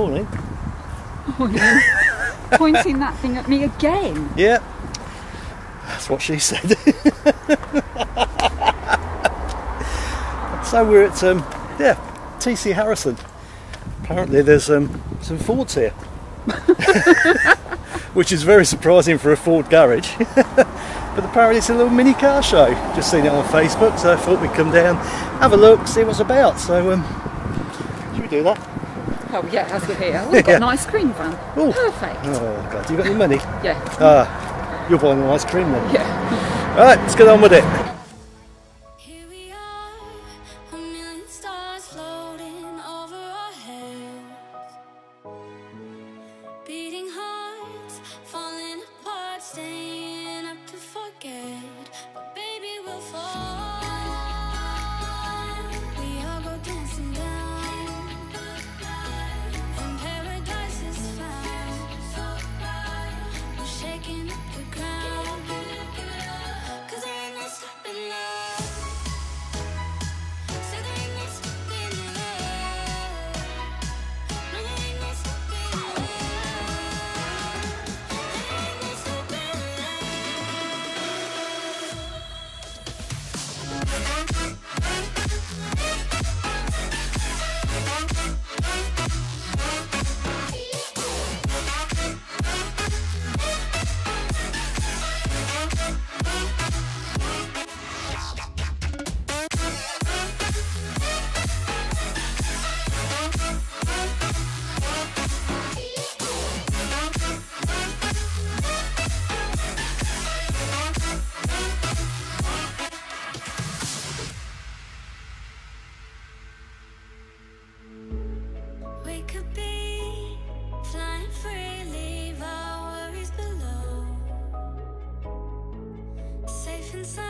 Morning. Pointing that thing at me again. Yeah. That's what she said. so we're at um, yeah, TC Harrison. Apparently there's um, some Fords here. Which is very surprising for a Ford garage. but apparently it's a little mini car show. Just seen it on Facebook, so I thought we'd come down, have a look, see what's about. So um, should we do that? Oh yeah, as we're here. Oh, we've got Yeah. an ice cream van. Oh. Perfect. Oh god, you got any money? Yeah. Ah, you're buying an ice cream then. Yeah. Alright, let's get on with it. Here we are, a million stars floating over our heads. Beating hearts, falling apart, staying Safe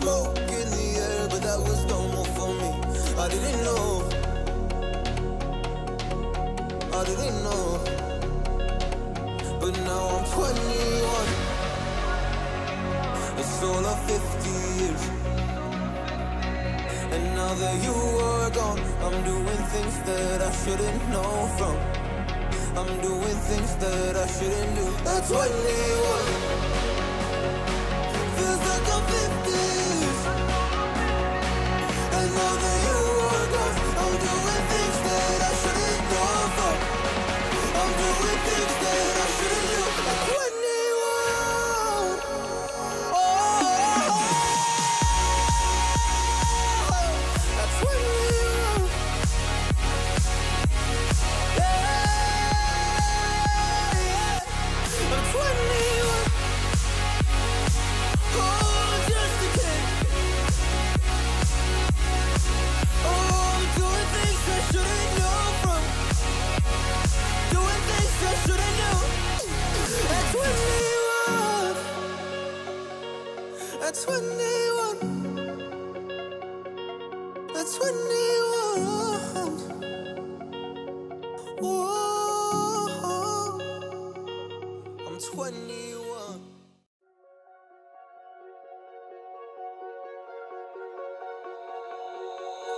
smoke in the air, but that was normal for me. I didn't know. I didn't know. But now I'm 21. It's all of 50 years. And now that you are gone, I'm doing things that I shouldn't know from. I'm doing things that I shouldn't do. At 21, I'm 21.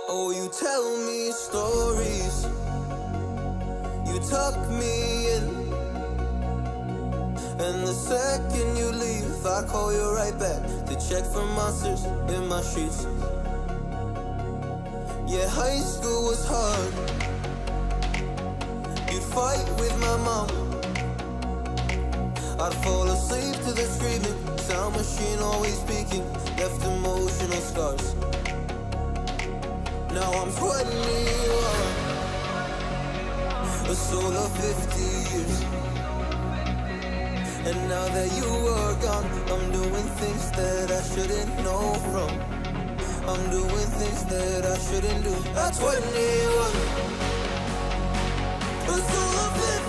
Oh, you tell me stories. You tuck me in. And the second you leave, I call you right back to check for monsters in my streets. Yeah, high school was hard. Fight with my mom. I'd fall asleep to the screaming. Sound machine always speaking. Left emotional scars. Now I'm 21. A soul of 50 years. And now that you are gone, I'm doing things that I shouldn't know from. I'm doing things that I shouldn't do. At 21. A soul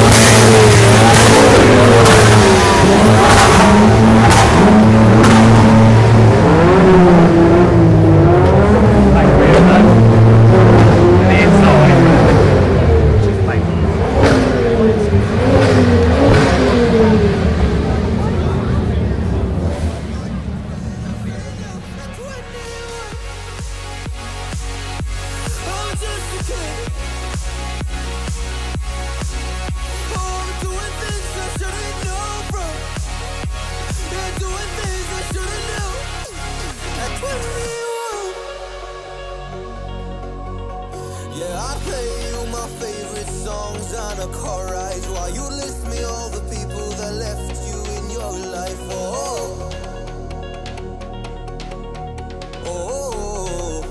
a car ride While you list me all the people that left you in your life. Oh, oh.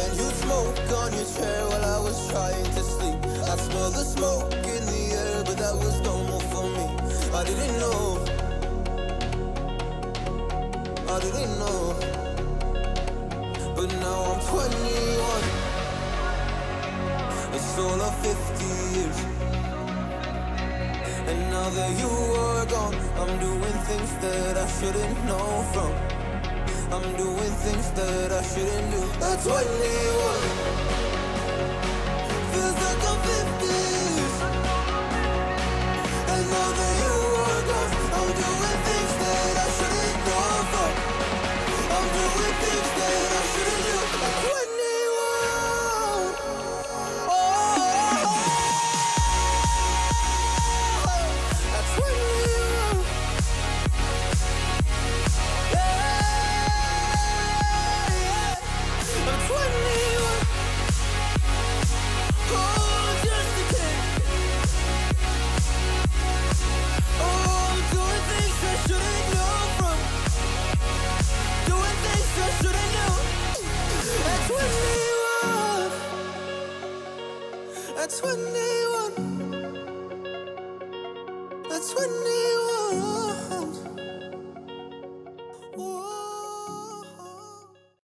And you smoke on your chair while I was trying to sleep. I smell the smoke in the air, but that was normal for me. I didn't know. I didn't know. But now I'm 21 a soul of 50 years. And now that you are gone, I'm doing things that I shouldn't know from. I'm doing things that I shouldn't do. That's what they want.